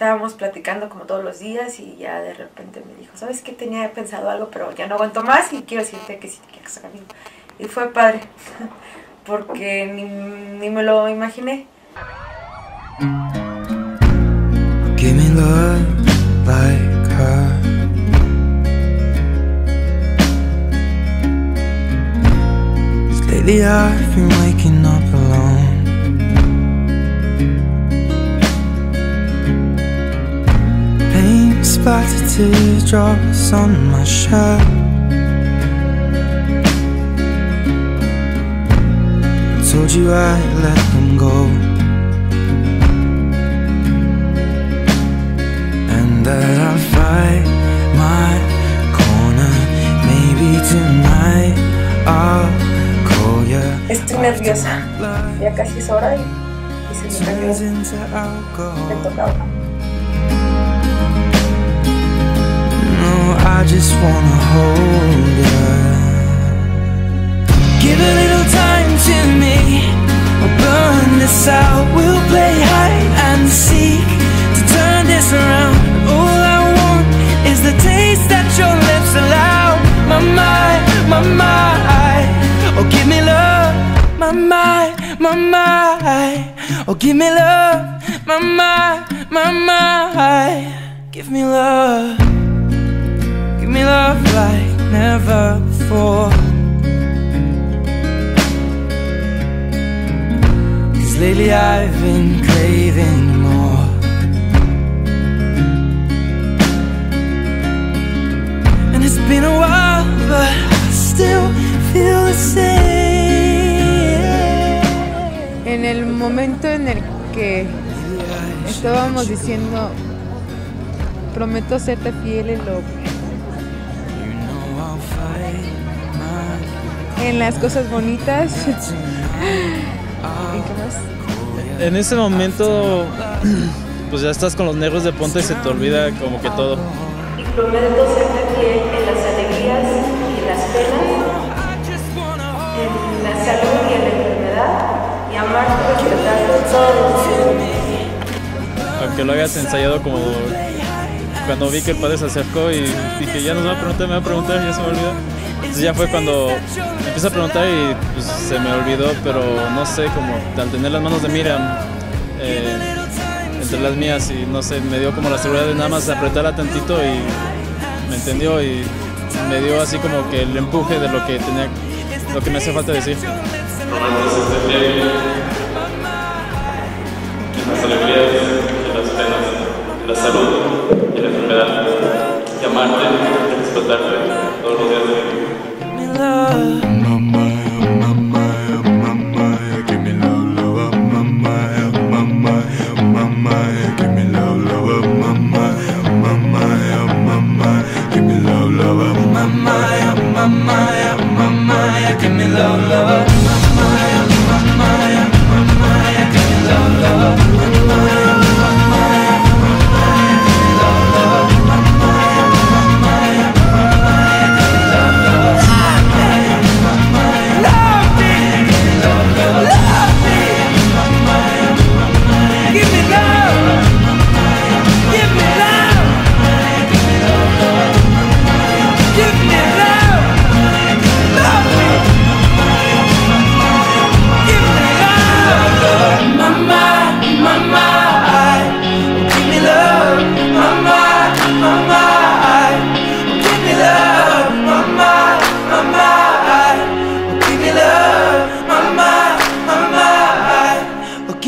estábamos platicando como todos los días y ya de repente me dijo, ¿sabes qué? Tenía pensado algo, pero ya no aguanto más y quiero decirte que sí te quiero casar conmigo. Y fue padre, porque ni, ni me lo imaginé. Give me love like her. Lately I've been waking up Paint splattered teardrops on my shirt. I told you I'd let them go. and that I'll fight my corner. Maybe tonight I'll call you. Estoy nerviosa, ya casi es hora y, y se me cayó el tocado. Wanna hold you. Give a little time to me. We'll burn this out. We'll play hide and seek to turn this around. All I want is the taste that your lips allow. My mind, my mind. Oh, give me love. My mind, my mind. Oh, give me love. My mind, my mind. Give me love. Never before. Cause lately I've been craving more. And it's been a while, but I still feel the same. En el momento en el que estábamos diciendo, prometo serte fiel en, lo- en las cosas bonitas. ¿En qué más? En ese momento, pues ya estás con los negros de punta y se te olvida como que todo. Y prometo serte fiel en las alegrías y las penas, en la salud y en la enfermedad, y amarte y respetarte todos los días. Aunque lo hayas ensayado como cuando vi que el padre se acercó y dije, ya nos va a preguntar, me va a preguntar, ya se me olvida. Ya fue cuando empieza a preguntar y pues, se me olvidó, pero no sé, como al tener las manos de Miriam eh, entre las mías y no sé, me dio como la seguridad de nada más apretarla tantito y me entendió y me dio así como que el empuje de lo que tenía, lo que me hace falta decir.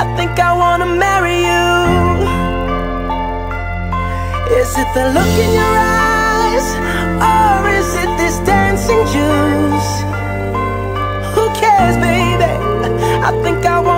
I think I wanna marry you. Is it the look in your eyes, or is it this dancing juice? Who cares, baby? I think I you.